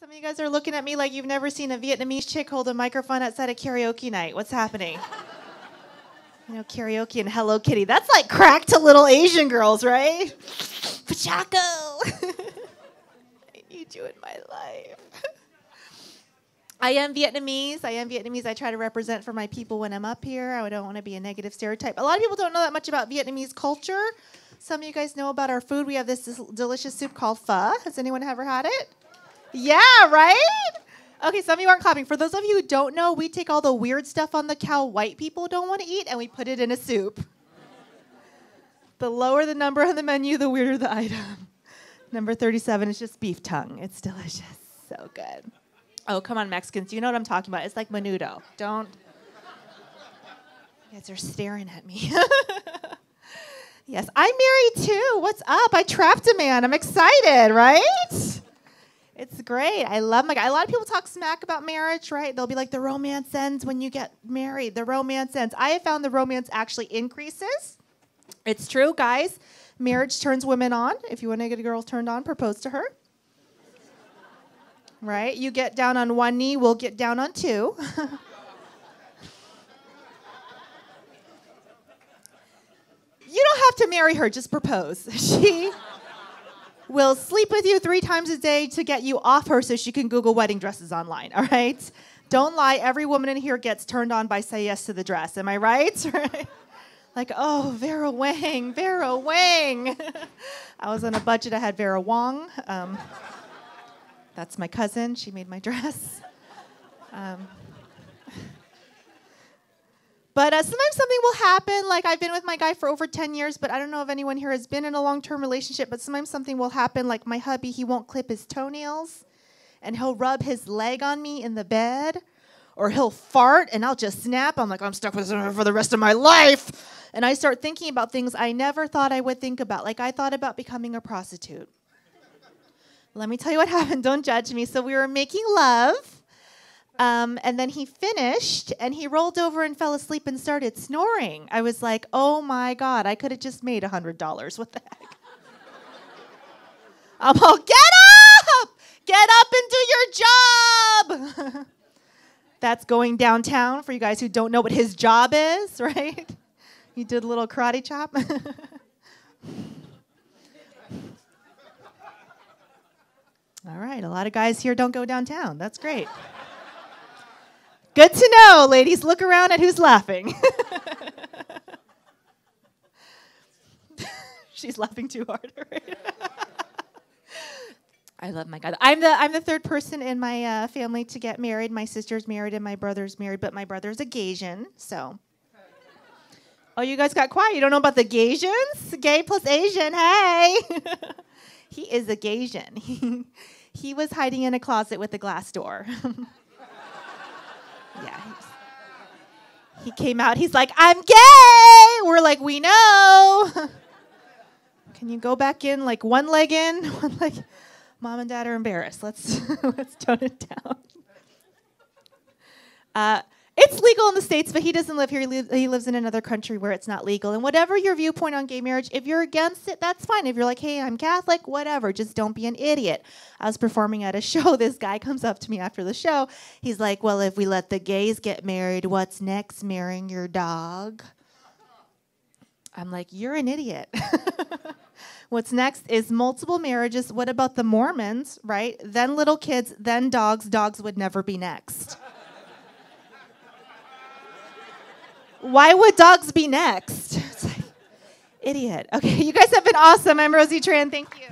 Some of you guys are looking at me like you've never seen a Vietnamese chick hold a microphone outside a karaoke night. What's happening? you know, karaoke and Hello Kitty. That's like crack to little Asian girls, right? Pochacco. I need you in my life. I am Vietnamese. I am Vietnamese. I try to represent for my people when I'm up here. I don't want to be a negative stereotype. A lot of people don't know that much about Vietnamese culture. Some of you guys know about our food. We have this, this delicious soup called pho. Has anyone ever had it? Yeah, right? Okay, some of you aren't clapping. For those of you who don't know, we take all the weird stuff on the cow white people don't want to eat and we put it in a soup. The lower the number on the menu, the weirder the item. Number 37 is just beef tongue. It's delicious. So good. Oh, come on, Mexicans. You know what I'm talking about. It's like menudo. Don't. You guys are staring at me. yes, I'm married too. What's up? I trapped a man. I'm excited, right? It's great. I love my guy. A lot of people talk smack about marriage, right? They'll be like, the romance ends when you get married. The romance ends. I have found the romance actually increases. It's true, guys. Marriage turns women on. If you want to get a girl turned on, propose to her right? You get down on one knee, we'll get down on two. you don't have to marry her, just propose. She will sleep with you three times a day to get you off her so she can Google wedding dresses online, all right? Don't lie, every woman in here gets turned on by say yes to the dress, am I right? like, oh, Vera Wang, Vera Wang. I was on a budget, I had Vera Wong. Um, that's my cousin. She made my dress. Um, but uh, sometimes something will happen. Like I've been with my guy for over 10 years, but I don't know if anyone here has been in a long term relationship. But sometimes something will happen. Like my hubby, he won't clip his toenails and he'll rub his leg on me in the bed or he'll fart and I'll just snap. I'm like, I'm stuck with him for the rest of my life. And I start thinking about things I never thought I would think about. Like I thought about becoming a prostitute. Let me tell you what happened. Don't judge me. So we were making love. Um, and then he finished and he rolled over and fell asleep and started snoring. I was like, oh my God, I could have just made a $100. What the heck? I'm all, get up! Get up and do your job! That's going downtown for you guys who don't know what his job is, right? He did a little karate chop. All right, a lot of guys here don't go downtown. That's great. Good to know, ladies. Look around at who's laughing. She's laughing too hard. I love my God. I'm the I'm the third person in my uh, family to get married. My sister's married and my brother's married, but my brother's a Gaysian, so. Oh, you guys got quiet. You don't know about the Gaysians? Gay plus Asian. Hey, he is a Gaysian. he was hiding in a closet with a glass door. Yeah. He came out. He's like, I'm gay. We're like, we know. Can you go back in like one leg in, one leg? Mom and dad are embarrassed. Let's let's tone it down. Uh, it's legal in the States, but he doesn't live here. He, li- he, lives in another country where it's not legal. And whatever your viewpoint on gay marriage, if you're against it, that's fine. If you're like, hey, I'm Catholic, whatever, just don't be an idiot. I was performing at a show. This guy comes up to me after the show. He's like, well, if we let the gays get married, what's next? Marrying your dog? I'm like, you're an idiot. What's next is multiple marriages. What about the Mormons, right? Then little kids, then dogs. Dogs would never be next. Why would dogs be next? Like, idiot. Okay, you guys have been awesome. I'm Rosie Tran. Thank you.